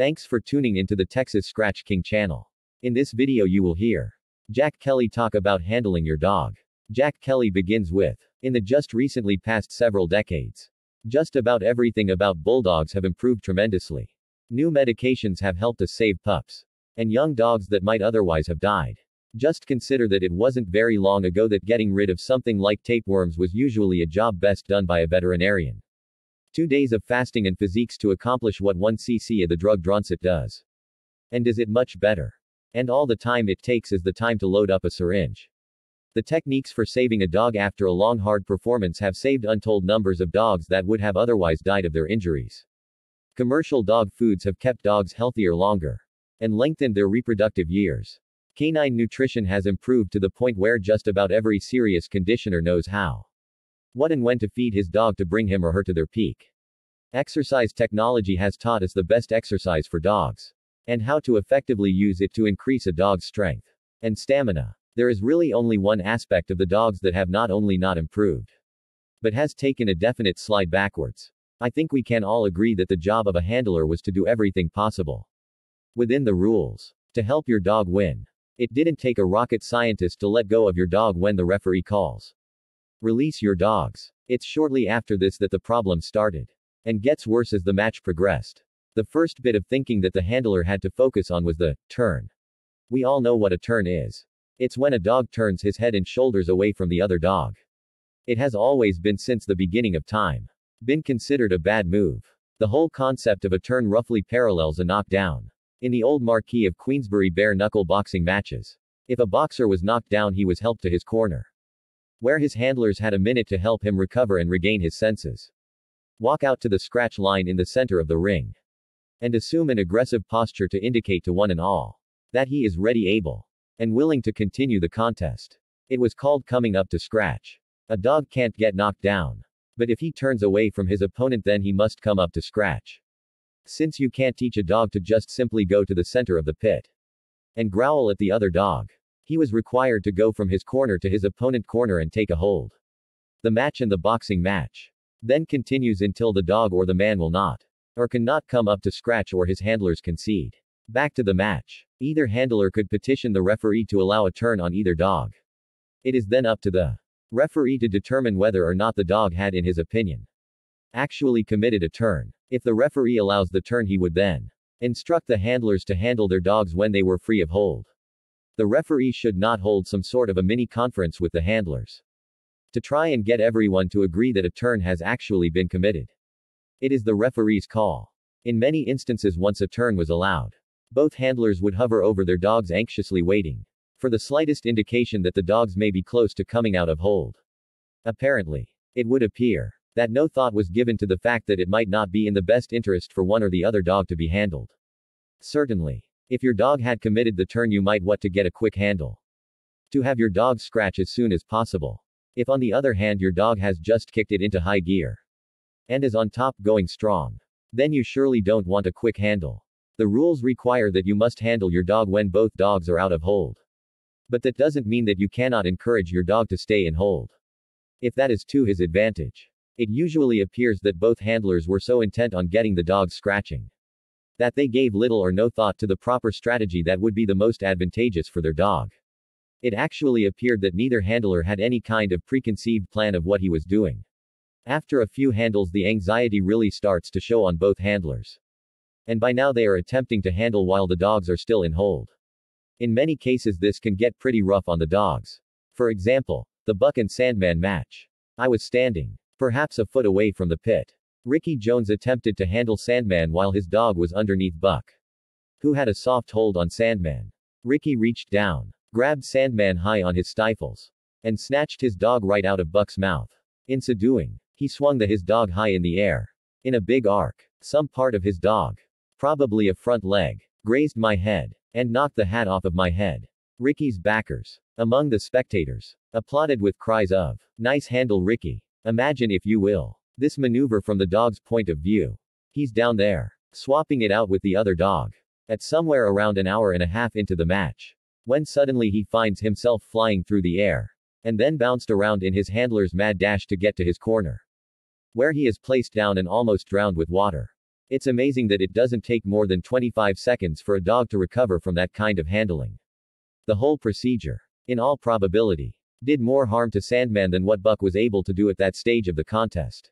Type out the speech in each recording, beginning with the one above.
Thanks for tuning into the Texas Scratch King channel. In this video you will hear Jack Kelly talk about handling your dog. Jack Kelly begins with In the just recently past several decades, just about everything about bulldogs have improved tremendously. New medications have helped us save pups and young dogs that might otherwise have died. Just consider that it wasn't very long ago that getting rid of something like tapeworms was usually a job best done by a veterinarian. Two days of fasting and physiques to accomplish what 1 cc of the drug Droncit does. And does it much better. And all the time it takes is the time to load up a syringe. The techniques for saving a dog after a long hard performance have saved untold numbers of dogs that would have otherwise died of their injuries. Commercial dog foods have kept dogs healthier longer and lengthened their reproductive years. Canine nutrition has improved to the point where just about every serious conditioner knows how. What and when to feed his dog to bring him or her to their peak. Exercise technology has taught us the best exercise for dogs. And how to effectively use it to increase a dog's strength and stamina. There is really only one aspect of the dogs that have not only not improved, but has taken a definite slide backwards. I think we can all agree that the job of a handler was to do everything possible within the rules to help your dog win. It didn't take a rocket scientist to let go of your dog when the referee calls. Release your dogs. It's shortly after this that the problem started. And gets worse as the match progressed. The first bit of thinking that the handler had to focus on was the turn. We all know what a turn is. It's when a dog turns his head and shoulders away from the other dog. It has always been since the beginning of time. Been considered a bad move. The whole concept of a turn roughly parallels a knockdown. In the old Marquis of Queensberry bare knuckle boxing matches. If a boxer was knocked down he was helped to his corner where his handlers had a minute to help him recover and regain his senses. Walk out to the scratch line in the center of the ring. And assume an aggressive posture to indicate to one and all that he is ready, able, and willing to continue the contest. It was called coming up to scratch. A dog can't get knocked down. But if he turns away from his opponent, then he must come up to scratch. Since you can't teach a dog to just simply go to the center of the pit and growl at the other dog. He was required to go from his corner to his opponent corner and take a hold. The match and the boxing match then continues until the dog or the man will not or cannot come up to scratch or his handlers concede. Back to the match. Either handler could petition the referee to allow a turn on either dog. It is then up to the referee to determine whether or not the dog had in his opinion actually committed a turn. If the referee allows the turn he would then instruct the handlers to handle their dogs when they were free of hold. The referee should not hold some sort of a mini conference with the handlers to try and get everyone to agree that a turn has actually been committed. It is the referee's call. In many instances, once a turn was allowed, both handlers would hover over their dogs anxiously waiting for the slightest indication that the dogs may be close to coming out of hold. Apparently, it would appear that no thought was given to the fact that it might not be in the best interest for one or the other dog to be handled. Certainly, if your dog had committed the turn you might want to get a quick handle. To have your dog scratch as soon as possible. If on the other hand your dog has just kicked it into high gear. And is on top going strong. Then you surely don't want a quick handle. The rules require that you must handle your dog when both dogs are out of hold. But that doesn't mean that you cannot encourage your dog to stay in hold. If that is to his advantage. It usually appears that both handlers were so intent on getting the dog scratching that they gave little or no thought to the proper strategy that would be the most advantageous for their dog. It actually appeared that neither handler had any kind of preconceived plan of what he was doing. After a few handles, the anxiety really starts to show on both handlers. And by now they are attempting to handle while the dogs are still in hold. In many cases, this can get pretty rough on the dogs. For example, the Buck and Sandman match. I was standing, perhaps a foot away from the pit. Ricky Jones attempted to handle Sandman while his dog was underneath Buck, who had a soft hold on Sandman. Ricky reached down, grabbed Sandman high on his stifles, and snatched his dog right out of Buck's mouth. In so doing, he swung the his dog high in the air. In a big arc, some part of his dog, probably a front leg, grazed my head, and knocked the hat off of my head. Ricky's backers, among the spectators, applauded with cries of, Nice handle Ricky. Imagine if you will. This maneuver from the dog's point of view. He's down there, swapping it out with the other dog. At somewhere around an hour and a half into the match. When suddenly he finds himself flying through the air. And then bounced around in his handler's mad dash to get to his corner. Where he is placed down and almost drowned with water. It's amazing that it doesn't take more than 25 seconds for a dog to recover from that kind of handling. The whole procedure, in all probability, did more harm to Sandman than what Buck was able to do at that stage of the contest.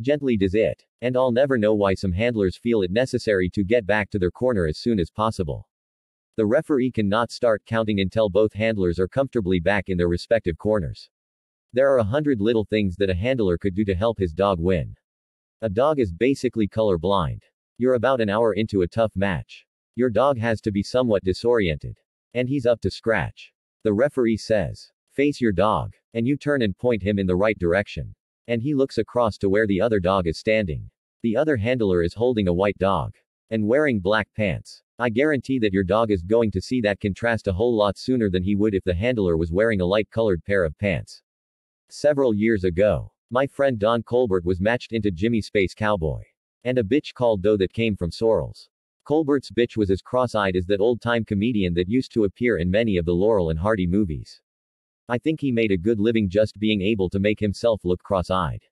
Gently does it. And I'll never know why some handlers feel it necessary to get back to their corner as soon as possible. The referee cannot start counting until both handlers are comfortably back in their respective corners. There are a hundred little things that a handler could do to help his dog win. A dog is basically color blind. You're about an hour into a tough match. Your dog has to be somewhat disoriented. And he's up to scratch. The referee says, Face your dog. And you turn and point him in the right direction. And he looks across to where the other dog is standing. The other handler is holding a white dog. And wearing black pants. I guarantee that your dog is going to see that contrast a whole lot sooner than he would if the handler was wearing a light colored pair of pants. Several years ago, my friend Don Colbert was matched into Jimmy Space Cowboy. And a bitch called Doe that came from Sorrels. Colbert's bitch was as cross-eyed as that old-time comedian that used to appear in many of the Laurel and Hardy movies. I think he made a good living just being able to make himself look cross-eyed.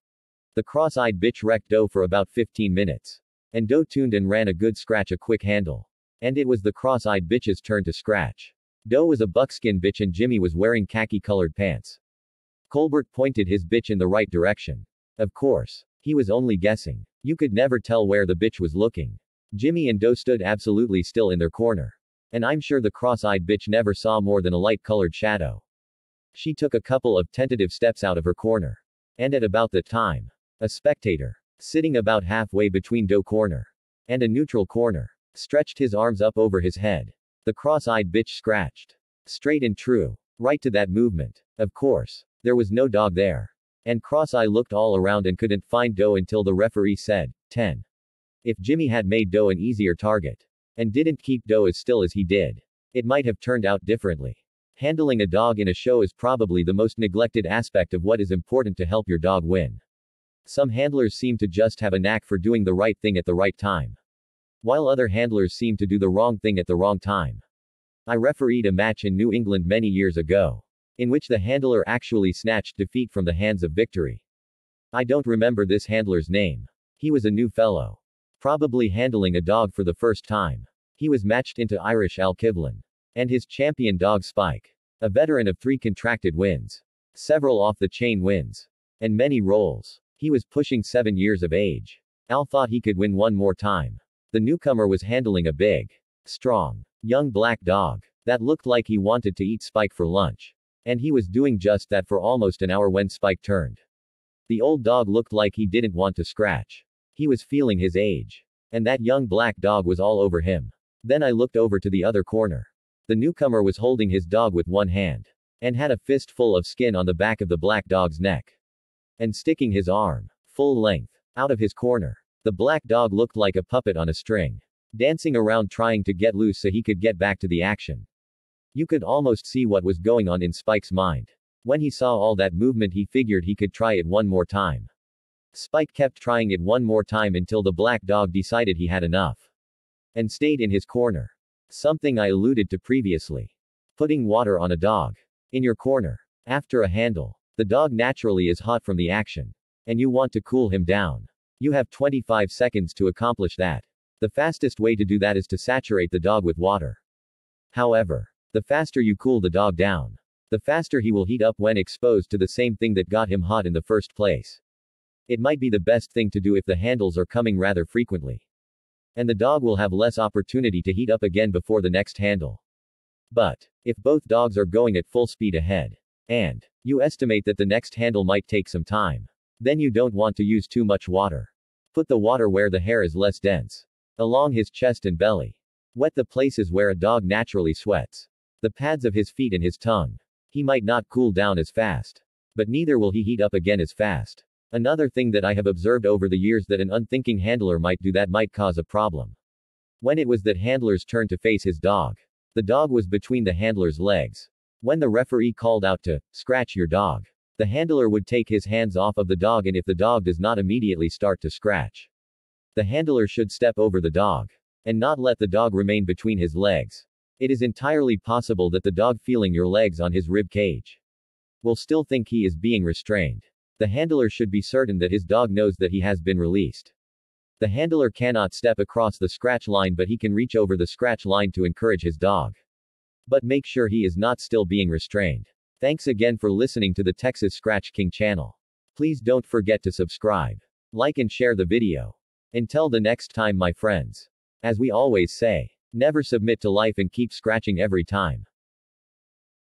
The cross-eyed bitch wrecked Doe for about 15 minutes. And Doe tuned and ran a good scratch a quick handle. And it was the cross-eyed bitch's turn to scratch. Doe was a buckskin bitch and Jimmy was wearing khaki-colored pants. Colbert pointed his bitch in the right direction. Of course. He was only guessing. You could never tell where the bitch was looking. Jimmy and Doe stood absolutely still in their corner. And I'm sure the cross-eyed bitch never saw more than a light-colored shadow. She took a couple of tentative steps out of her corner. And at about the time, a spectator, sitting about halfway between Doe corner and a neutral corner, stretched his arms up over his head. The cross-eyed bitch scratched. Straight and true. Right to that movement. Of course. There was no dog there. And Cross-Eye looked all around and couldn't find Doe until the referee said, 10. If Jimmy had made Doe an easier target, and didn't keep Doe as still as he did, it might have turned out differently. Handling a dog in a show is probably the most neglected aspect of what is important to help your dog win. Some handlers seem to just have a knack for doing the right thing at the right time. While other handlers seem to do the wrong thing at the wrong time. I refereed a match in New England many years ago in which the handler actually snatched defeat from the hands of victory. I don't remember this handler's name. He was a new fellow. Probably handling a dog for the first time. He was matched into Irish Al Kivlin. And his champion dog Spike. A veteran of three contracted wins. Several off the chain wins. And many rolls. He was pushing seven years of age. Al thought he could win one more time. The newcomer was handling a big, strong, young black dog that looked like he wanted to eat Spike for lunch. And he was doing just that for almost an hour when Spike turned. The old dog looked like he didn't want to scratch. He was feeling his age. And that young black dog was all over him. Then I looked over to the other corner. The newcomer was holding his dog with one hand. And had a fist full of skin on the back of the black dog's neck. And sticking his arm, full length, out of his corner. The black dog looked like a puppet on a string. Dancing around trying to get loose so he could get back to the action. You could almost see what was going on in Spike's mind. When he saw all that movement he figured he could try it one more time. Spike kept trying it one more time until the black dog decided he had enough. And stayed in his corner. Something I alluded to previously. Putting water on a dog. In your corner. After a handle. The dog naturally is hot from the action. And you want to cool him down. You have 25 seconds to accomplish that. The fastest way to do that is to saturate the dog with water. However, the faster you cool the dog down, the faster he will heat up when exposed to the same thing that got him hot in the first place. It might be the best thing to do if the handles are coming rather frequently. And the dog will have less opportunity to heat up again before the next handle. But, if both dogs are going at full speed ahead, and you estimate that the next handle might take some time, then you don't want to use too much water. Put the water where the hair is less dense. Along his chest and belly. Wet the places where a dog naturally sweats. The pads of his feet and his tongue. He might not cool down as fast. But neither will he heat up again as fast. Another thing that I have observed over the years that an unthinking handler might do that might cause a problem. When it was that handler's turn to face his dog. The dog was between the handler's legs. When the referee called out to scratch your dog, the handler would take his hands off of the dog and if the dog does not immediately start to scratch, the handler should step over the dog and not let the dog remain between his legs. It is entirely possible that the dog feeling your legs on his rib cage will still think he is being restrained. The handler should be certain that his dog knows that he has been released. The handler cannot step across the scratch line but he can reach over the scratch line to encourage his dog. But make sure he is not still being restrained. Thanks again for listening to the Texas Scratch King channel. Please don't forget to subscribe, like and share the video. Until the next time my friends. As we always say, never submit to life and keep scratching every time.